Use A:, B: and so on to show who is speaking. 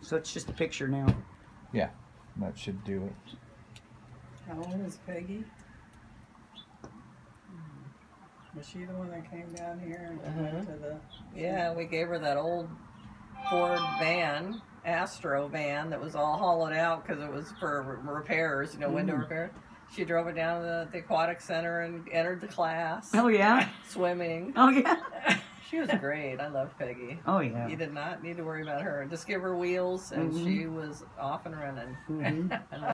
A: so it's just a picture now.
B: Yeah, that should do it.
C: How old is Peggy? Was she the one that came down here and went to the?
D: Yeah, we gave her that old Ford van, Astro van, that was all hollowed out because it was for repairs, you know, window
A: Mm.
D: repair. She drove it down to the, the aquatic center and entered the class,
A: Oh yeah.
D: swimming.
A: Oh yeah.
D: She was great. I loved Peggy.
A: Oh yeah.
D: You did not need to worry about her. Just give her wheels, and
A: Mhm.
D: she was off and running.
A: Mhm.
D: I